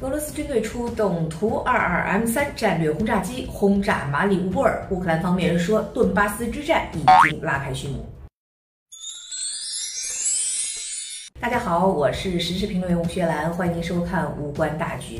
俄罗斯军队出动图 -22M3 战略轰炸机轰炸马里乌波尔。乌克兰方面说，顿巴斯之战已经拉开序幕。大家好，我是时事评论员吴学兰，欢迎您收看《无关大局》。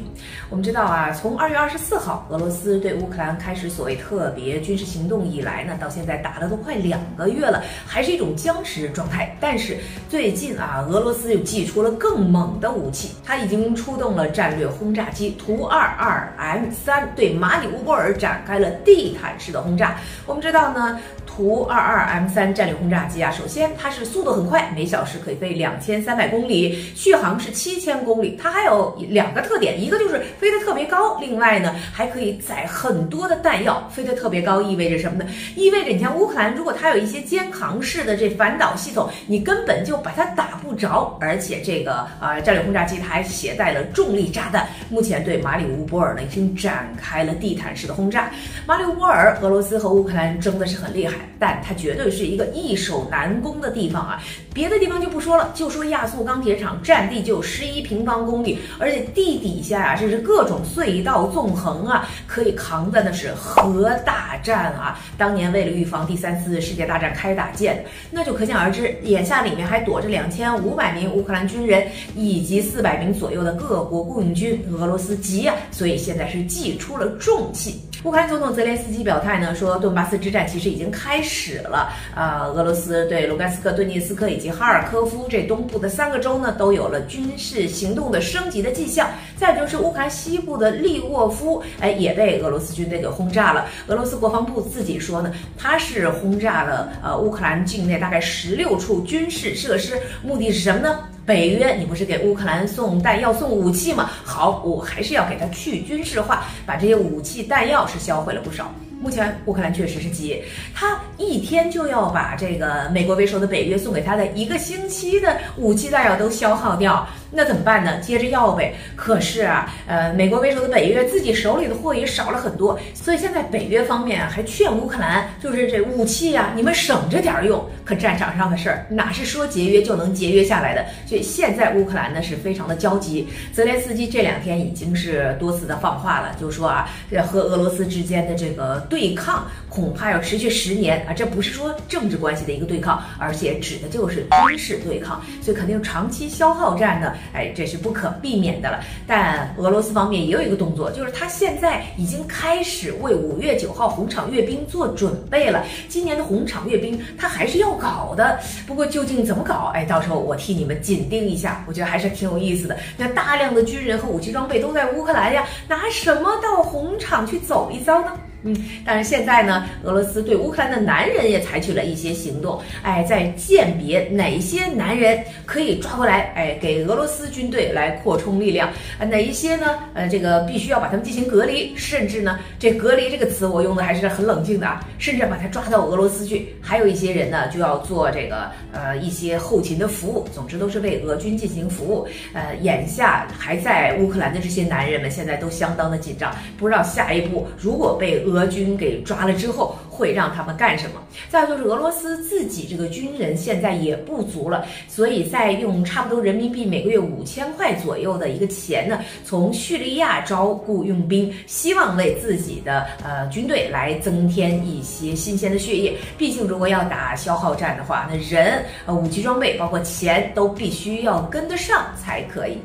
我们知道啊，从二月二十四号俄罗斯对乌克兰开始所谓特别军事行动以来呢，到现在打了都快两个月了，还是一种僵持状态。但是最近啊，俄罗斯又祭出了更猛的武器，它已经出动了战略轰炸机图二二 M 三，对马里乌波尔展开了地毯式的轰炸。我们知道呢。图二二 M 三战略轰炸机啊，首先它是速度很快，每小时可以飞两千三百公里，续航是七千公里。它还有两个特点，一个就是飞得特别高，另外呢还可以载很多的弹药。飞得特别高意味着什么呢？意味着你像乌克兰，如果它有一些肩扛式的这反导系统，你根本就把它打不着。而且这个啊战略轰炸机它还携带了重力炸弹，目前对马里乌波尔呢已经展开了地毯式的轰炸。马里乌波尔，俄罗斯和乌克兰争的是很厉害。但它绝对是一个易守难攻的地方啊！别的地方就不说了，就说亚速钢铁厂，占地就有十一平方公里，而且地底下啊，这是各种隧道纵横啊，可以扛的那是核大战啊！当年为了预防第三次世界大战开打建，那就可想而知，眼下里面还躲着两千五百名乌克兰军人以及四百名左右的各国雇佣军，俄罗斯急呀！所以现在是祭出了重器。乌克兰总统泽连斯基表态呢，说顿巴斯之战其实已经开始了。啊，俄罗斯对卢甘斯克、顿涅斯克以及哈尔科夫这东部的三个州呢，都有了军事行动的升级的迹象。再就是乌克兰西部的利沃夫，哎，也被俄罗斯军队给轰炸了。俄罗斯国防部自己说呢，它是轰炸了呃乌克兰境内大概十六处军事设施，目的是什么呢？北约，你不是给乌克兰送弹药、送武器吗？好，我还是要给他去军事化，把这些武器弹药是销毁了不少。目前乌克兰确实是急，他一天就要把这个美国为首的北约送给他的一个星期的武器弹药都消耗掉。那怎么办呢？接着要呗。可是啊，呃，美国为首的北约自己手里的货也少了很多，所以现在北约方面还劝乌克兰，就是这武器呀，你们省着点用。可战场上的事儿哪是说节约就能节约下来的？所以现在乌克兰呢是非常的焦急。泽连斯基这两天已经是多次的放话了，就说啊，和俄罗斯之间的这个对抗恐怕要持续十年啊，这不是说政治关系的一个对抗，而且指的就是军事对抗，所以肯定长期消耗战呢。哎，这是不可避免的了。但俄罗斯方面也有一个动作，就是他现在已经开始为五月九号红场阅兵做准备了。今年的红场阅兵，他还是要搞的。不过究竟怎么搞？哎，到时候我替你们紧盯一下。我觉得还是挺有意思的。那大量的军人和武器装备都在乌克兰呀，拿什么到红场去走一遭呢？嗯，但是现在呢，俄罗斯对乌克兰的男人也采取了一些行动，哎，在鉴别哪些男人可以抓过来，哎，给俄罗斯军队来扩充力量，啊，哪一些呢？呃，这个必须要把他们进行隔离，甚至呢，这隔离这个词我用的还是很冷静的啊，甚至把他抓到俄罗斯去。还有一些人呢，就要做这个呃一些后勤的服务，总之都是为俄军进行服务。呃，眼下还在乌克兰的这些男人们现在都相当的紧张，不知道下一步如果被。俄军给抓了之后，会让他们干什么？再就是俄罗斯自己这个军人现在也不足了，所以在用差不多人民币每个月五千块左右的一个钱呢，从叙利亚招雇佣兵，希望为自己的呃军队来增添一些新鲜的血液。毕竟如果要打消耗战的话，那人、呃武器装备，包括钱都必须要跟得上才可以。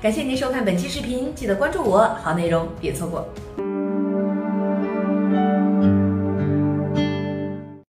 感谢您收看本期视频，记得关注我，好内容别错过。